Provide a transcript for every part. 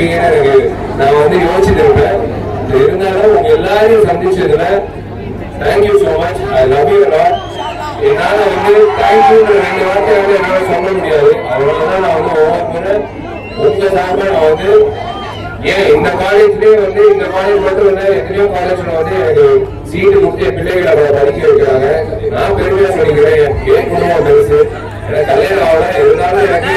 இருப்பீங்கன்னு எனக்கு நான் வந்து யோசிச்சுட்டு இருப்பேன் இருந்தாலும் உங்க எல்லாரையும் சந்திச்சதுல thank you so much I love you lot என்னால வந்து தேங்க்யூன்ற ரெண்டு வார்த்தை வந்து என்னால சொல்ல முடியாது. அதனாலதான் நான் வந்து ஒவ்வொரு முறை உங்க சார்பாக நான் வந்து ஏன் இந்த காலேஜ்லயே வந்து இந்த காலேஜ் மட்டும் இல்ல எத்தனையோ காலேஜ்ல வந்து எனக்கு சீட்டு கொடுத்து என் பிள்ளைகளை அவரை படிக்க வைக்கிறாங்க. நான் பெருமையா சொல்லிக்கிறேன். என் என் குடும்பம் பெருசு? எனக்கு கல்யாணம் ஆகல. இருந்தாலும் எனக்கு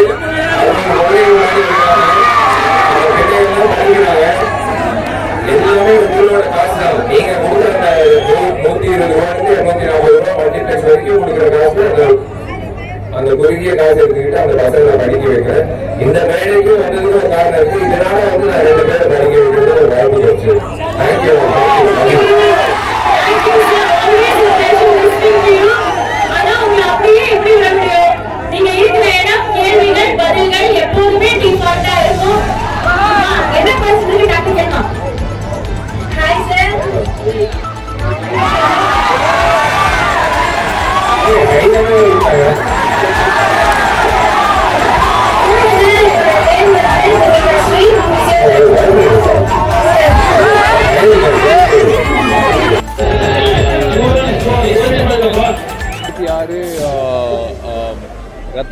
அந்த குறுகிய காசு எடுத்துக்கிட்டு அந்த பசங்களை படிக்க வைக்கிறேன். இந்த மேடைக்கு வந்ததுக்கு ஒரு காரணம் இருக்கு. இதனால வந்து நான் ரெண்டு பேரை படிக்க வைக்கிறது ஒரு வாய்ப்பு வச்சு தேங்க்யூ Thank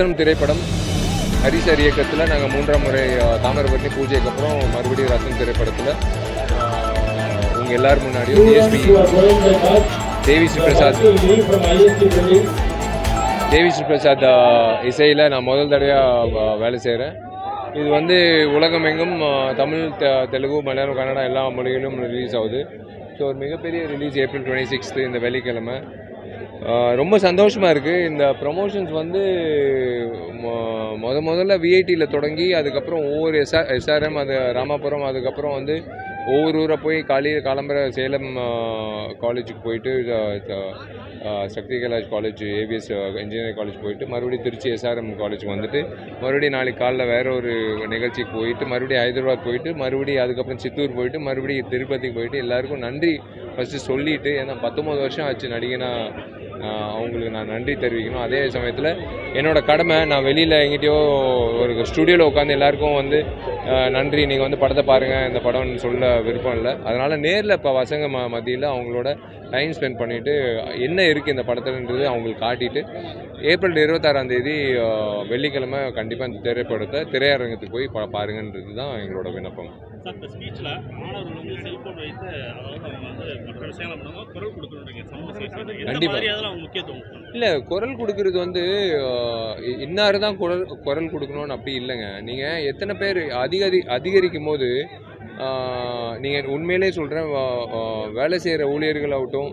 ரத்னம் திரைப்படம் ஹரிசர் இயக்கத்தில் நாங்கள் மூன்றாம் முறை தாமிரபரணி பூஜைக்கு அப்புறம் மறுபடியும் ரத்னம் திரைப்படத்தில் உங்கள் எல்லாரும் முன்னாடியும் டிஎஸ்பி தேவி ஸ்ரீ பிரசாத். தேவி ஸ்ரீ பிரசாத் இசையில் நான் முதல் தடவையாக வேலை செய்கிறேன் இது வந்து உலகமெங்கும் தமிழ் தெ- தெலுங்கு மலையாளம் கன்னடா எல்லா மொழிகளிலும் ரிலீஸ் ஆகுது. ஸோ ஒரு மிகப்பெரிய ரிலீஸ் ஏப்ரல் டுவெண்ட்டி சிக்ஸ்த்து இந்த வெள்ளிக்கிழமை. ரொம்ப சந்தோஷமாக இருக்குது இந்த ப்ரமோஷன்ஸ் வந்து மொ- முத முதல்ல விஐடியில் தொடங்கி அதுக்கப்புறம் ஒவ்வொரு எஸ்ஆர் எஸ்ஆர்எம் அது ராமாபுரம் அதுக்கப்புறம் வந்து ஒவ்வொரு ஊரை போய் காலி காலம்பர சேலம் காலேஜுக்கு போயிட்டு Sakthi college college ABS engineering college போயிட்டு மறுபடியும் திருச்சி எஸ்ஆர்எம் காலேஜுக்கு வந்துட்டு மறுபடியும் நாளைக்கு காலைல வேறு ஒரு நிகழ்ச்சிக்கு போயிட்டு மறுபடியும் ஹைதராபாத் போயிட்டு மறுபடியும் அதுக்கப்புறம் சித்தூர் போயிட்டு மறுபடியும் திருப்பதிக்கு போயிட்டு எல்லாருக்கும் நன்றி ஃபஸ்ட்டு சொல்லிவிட்டு ஏன்னா பத்தொம்போது வருஷம் ஆச்சு நடிகனாக அவங்களுக்கு நான் நன்றி தெரிவிக்கணும். அதே சமயத்தில் என்னோட கடமை நான் வெளியில் எங்கிட்டயோ ஒரு ஸ்டுடியோவில் உட்காந்து எல்லாருக்கும் வந்து ஆஹ் நன்றி. நீங்கள் வந்து படத்தை பாருங்கள் இந்த படம்னு சொல்ல விருப்பம் இல்லை. அதனால் நேரில் இப்போ பசங்க ம மத்தியில் அவங்களோட டைம் ஸ்பெண்ட் பண்ணிவிட்டு என்ன இருக்குது இந்த படத்துலன்றது அவங்களுக்கு காட்டிட்டு ஏப்ரல் இருபத்தாறாம் தேதி வெள்ளிக்கிழமை கண்டிப்பாக இந்த திரைப்படத்தை திரையரங்கத்துக்கு போய் பா பாருங்கன்றது தான் எங்களோட விண்ணப்பம். இல்லை குரல் கொடுக்கறது வந்து இன்னாரு தான் குரல் குரல் கொடுக்கணும்னு அப்படி இல்லைங்க. நீங்கள் எத்தனை பேர் அதிகரி அதிகரிக்கும் போது நீங்கள் உண்மையிலே சொல்கிறேன் வேலை செய்கிற ஊழியர்களாகட்டும்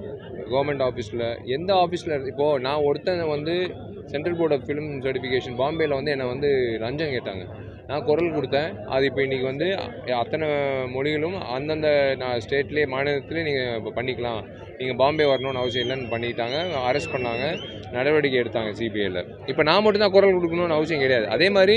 கவர்மெண்ட் ஆஃபீஸில் எந்த ஆஃபீஸில் இப்போது நான் ஒருத்தன் வந்து central board of film certification பாம்பேயில் வந்து என்னை வந்து லஞ்சம் கேட்டாங்க. நான் குரல் கொடுத்தேன். அது இப்போ இன்றைக்கி வந்து அத்தனை மொழிகளும் அந்தந்த நான் ஸ்டேட்லேயே மாநிலத்திலே நீங்கள் இப்போ பண்ணிக்கலாம். நீங்கள் பாம்பே வரணும்னு அவசியம் இல்லைன்னு பண்ணிட்டாங்க. அரெஸ்ட் பண்ணாங்க. நடவடிக்கை எடுத்தாங்க சிபிஐயில் இப்போ நான் மட்டும்தான் குரல் கொடுக்கணும்னு அவசியம் கிடையாது. அதே மாதிரி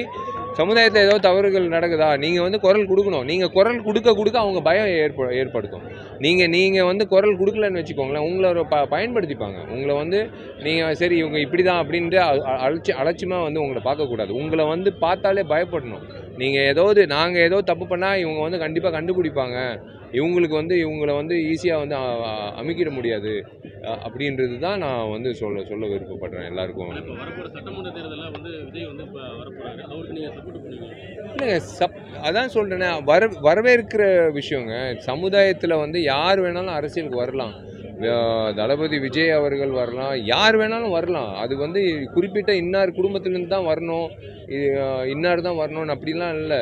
சமுதாயத்தில் ஏதோ தவறுகள் நடக்குதா? நீங்கள் வந்து குரல் கொடுக்கணும். நீங்கள் குரல் கொடுக்க கொடுக்க அவங்க பயம் ஏற்ப ஏற்படுத்தும். நீங்கள் நீங்கள் வந்து குரல் கொடுக்கலன்னு வச்சுக்கோங்களேன் உங்களை ஒரு ப பயன்படுத்திப்பாங்க. உங்களை வந்து நீங்கள் சரி இவங்க இப்படி தான் அப்படின்ட்டு அ- அலட்சி அலட்சியமாக வந்து உங்களை பார்க்கக்கூடாது உங்களை வந்து பார்த்தாலே பயப்படணும். நீங்கள் ஏதாவது நாங்கள் ஏதோ தப்பு பண்ணால் இவங்க வந்து கண்டிப்பாக கண்டுபிடிப்பாங்க. இவங்களுக்கு வந்து இவங்களை வந்து ஈஸியாக வந்து அ- அமுக்கிட முடியாது. அப்படின்றது தான் நான் வந்து சொல்ல சொல்ல விருப்பப்படுறேன் எல்லாருக்கும். இல்லைங்க சப் அதான் சொல்கிறேனே வர வரவேற்கிற விஷயங்க சமுதாயத்தில் வந்து யார் வேணாலும் அரசியலுக்கு வரலாம். தளபதி விஜய் அவர்கள் வரலாம் யார் வேணாலும் வரலாம். அது வந்து குறிப்பிட்ட இன்னார் குடும்பத்திலேருந்து தான் வரணும் இன்னார் தான் வரணும்னு அப்படிலாம் இல்லை.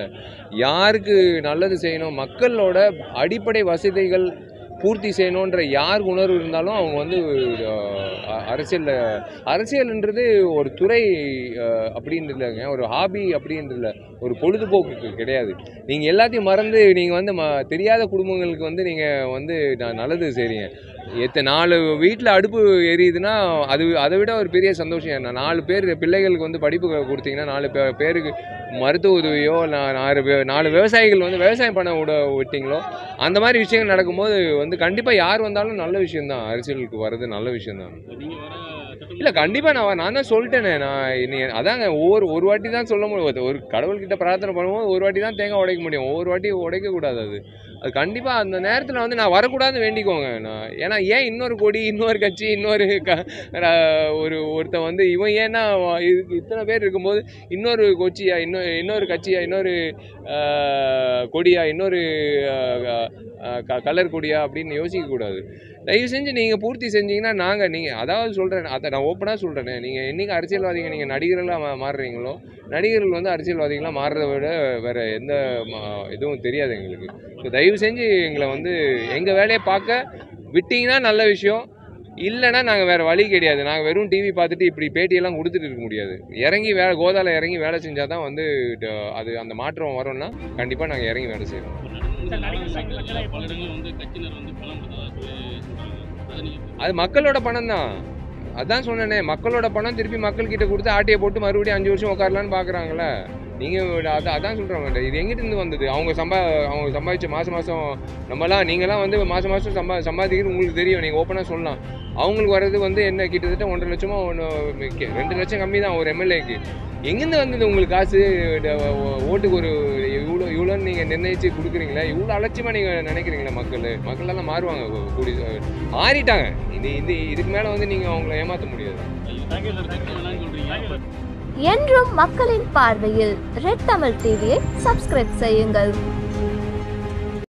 யாருக்கு நல்லது செய்யணும்? மக்களோட அடிப்படை வசதிகள் பூர்த்தி செய்யணுன்ற யார் உணர்வு இருந்தாலும் அவங்க வந்து அரசியலில் அரசியல்ன்றது ஒரு துறை அப்படின்றதுலங்க ஒரு ஹாபி அப்படின்றதுல ஒரு பொழுதுபோக்கு கிடையாது. நீங்கள் எல்லாத்தையும் மறந்து நீங்கள் வந்து ம தெரியாத குடும்பங்களுக்கு வந்து நீங்கள் வந்து நான் நல்லது செய்கிறீங்க எத்த நாலு வீட்டில் அடுப்பு எரியுதுன்னா அது அதை விட ஒரு பெரிய சந்தோஷம் என்ன? நாலு பேர் பிள்ளைகளுக்கு வந்து படிப்பு கொடுத்தீங்கன்னா நாலு பே- பேருக்கு மருத்துவ உதவியோ நா- நாலு நாலு விவசாயிகள் வந்து விவசாயம் பண்ண விட விட்டீங்களோ அந்த மாதிரி விஷயங்கள் நடக்கும்போது வந்து கண்டிப்பாக யார் வந்தாலும் நல்ல விஷயம்தான். அரசியலுக்கு வர்றது நல்ல நீங்கள் திட்டம் இல்லை கண்டிப்பாக நான் நான் தான் சொல்லிட்டேனே. நான் நீ அதாங்க ஒவ்வொரு ஒரு வாட்டி தான் சொல்ல முடியும். ஒரு கடவுள்கிட்ட பிரார்த்தனை பண்ணும்போது ஒரு வாட்டி தான் தேங்காய் உடைக்க முடியும். ஒவ்வொரு வாட்டி உடைக்கக்கூடாது அது. அது கண்டிப்பாக அந்த நேரத்தில் வந்து நான் வரக்கூடாதுன்னு வேண்டிக்கோங்க நான். ஏன்னா ஏன் இன்னொரு கொடி இன்னொரு கட்சி இன்னொரு க ஒரு ஒருத்தன் வந்து இவன் ஏன்னா இதுக்கு இத்தனை பேர் இருக்கும்போது இன்னொரு கொச்சியா இன்னொரு இன்னொரு கட்சியா இன்னொரு கொடியா இன்னொரு க கலர் அப்படின்னு யோசிக்கக்கூடாது தயவு செஞ்சு நீங்கள் பூர்த்தி செஞ்சீங்கன்னா நாங்கள் நீங்கள் அதாவது சொல்கிறேன் அதை நான் ஓப்பனாக சொல்கிறேனே நீங்கள் என்றைக்கு அரசியல்வாதிங்க நீங்கள் நடிகர்களாக மா மாறுறீங்களோ நடிகர்கள் வந்து அரசியல்வாதிகளாக மாறுறத விட வேறு எந்த இதுவும் தெரியாது எங்களுக்கு. ஸோ தயவு செஞ்சு எங்களை வந்து எங்கள் வேலையை பார்க்க விட்டிங்கன்னா நல்ல விஷயம். இல்லைன்னா நாங்கள் வேறு வழி கிடையாது. நாங்கள் வெறும் டிவி பார்த்துட்டு இப்படி பேட்டியெல்லாம் கொடுத்துட்டு இருக்க முடியாது. இறங்கி வேலை கோதாவில் இறங்கி வேலை செஞ்சால் தான் வந்து அது அந்த மாற்றம் வரும்னா கண்டிப்பாக நாங்கள் இறங்கி வேலை செய்வோம். அதை மக்களோட பணம் தான் அதான் சொன்னேனே மக்களோட பணம் திருப்பி மக்கள்கிட்ட கொடுத்து ஆட்டையை போட்டு மறுபடியும் அஞ்சு வருஷம் உட்காரலான்னு பார்க்குறாங்களே நீங்கள் அதான் அதான் சொல்கிறவங்க இது எங்கிட்ட இருந்து வந்தது? அவங்க சம்பா அவங்க சம்பாதிச்ச மாதம் மாதம் நம்மலாம் நீங்களாம் வந்து மாதம் மாதம் சம்பா சம்பாதிக்கிறது உங்களுக்கு தெரியும். நீங்கள் ஓப்பனாக சொல்லலாம். அவங்களுக்கு வர்றது வந்து என்ன? கிட்டத்தட்ட ஒன்றரை லட்சமோ ஒன்று ரெண்டு லட்சம் கம்மி தான் ஒரு எம்எல்ஏக்கு எங்கேருந்து வந்தது உங்களுக்கு காசு? ஓட்டுக்கு ஒரு இவ்வளோன்னு நீங்கள் நிர்ணயிச்சு கொடுக்குறீங்களா இவ்வளோ அலட்சியமாக நீங்கள் நினைக்கிறீங்களா மக்கள்? மக்கள் எல்லாம் மாறுவாங்க கூடி மாறிட்டாங்க. இது இது இதுக்கு மேலே வந்து நீங்கள் அவங்கள ஏமாற்ற முடியாது. என்றும் மக்களின் பார்வையில் ரெட் தமிழ் டிவியை சப்ஸ்கிரைப் செய்யுங்கள்.